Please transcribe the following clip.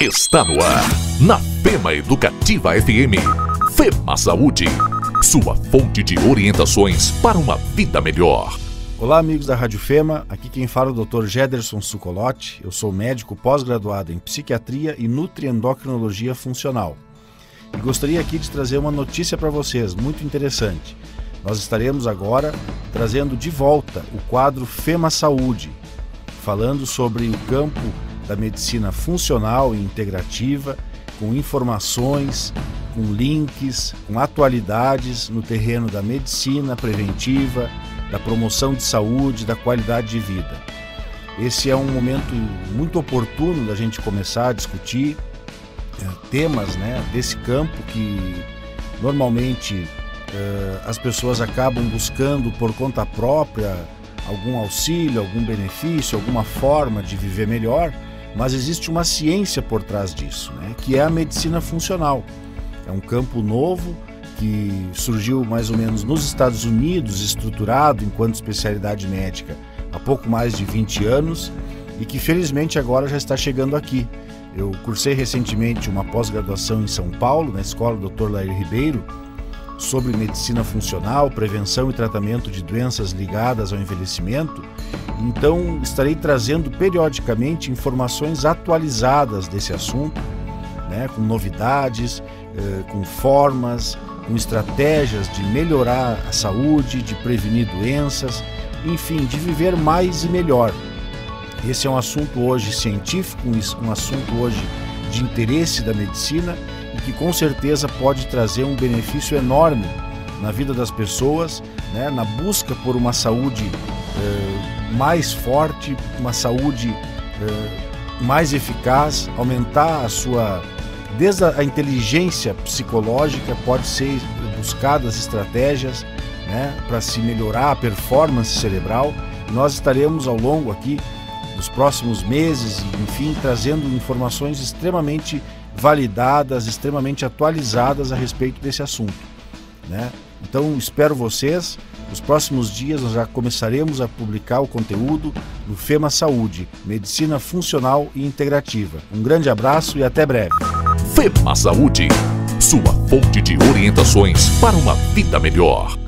Está no ar, na Fema Educativa FM. Fema Saúde, sua fonte de orientações para uma vida melhor. Olá, amigos da Rádio Fema. Aqui quem fala é o Dr. Gederson Sucolotti. Eu sou médico pós-graduado em psiquiatria e nutriendocrinologia funcional. E gostaria aqui de trazer uma notícia para vocês, muito interessante. Nós estaremos agora trazendo de volta o quadro Fema Saúde, falando sobre o campo da medicina funcional e integrativa, com informações, com links, com atualidades no terreno da medicina preventiva, da promoção de saúde, da qualidade de vida. Esse é um momento muito oportuno da gente começar a discutir é, temas né, desse campo que normalmente é, as pessoas acabam buscando por conta própria algum auxílio, algum benefício, alguma forma de viver melhor mas existe uma ciência por trás disso, né? que é a medicina funcional. É um campo novo que surgiu mais ou menos nos Estados Unidos, estruturado enquanto especialidade médica há pouco mais de 20 anos e que felizmente agora já está chegando aqui. Eu cursei recentemente uma pós-graduação em São Paulo, na Escola Dr. Lair Ribeiro, sobre medicina funcional, prevenção e tratamento de doenças ligadas ao envelhecimento. Então, estarei trazendo periodicamente informações atualizadas desse assunto, né, com novidades, eh, com formas, com estratégias de melhorar a saúde, de prevenir doenças, enfim, de viver mais e melhor. Esse é um assunto hoje científico, um assunto hoje de interesse da medicina que com certeza pode trazer um benefício enorme na vida das pessoas, né, na busca por uma saúde eh, mais forte, uma saúde eh, mais eficaz, aumentar a sua. Desde a inteligência psicológica, pode ser buscadas estratégias né, para se melhorar a performance cerebral. Nós estaremos ao longo aqui dos próximos meses, enfim, trazendo informações extremamente validadas, extremamente atualizadas a respeito desse assunto. Né? Então espero vocês. Nos próximos dias nós já começaremos a publicar o conteúdo do FEMA Saúde, Medicina Funcional e Integrativa. Um grande abraço e até breve. FEMA Saúde, sua fonte de orientações para uma vida melhor.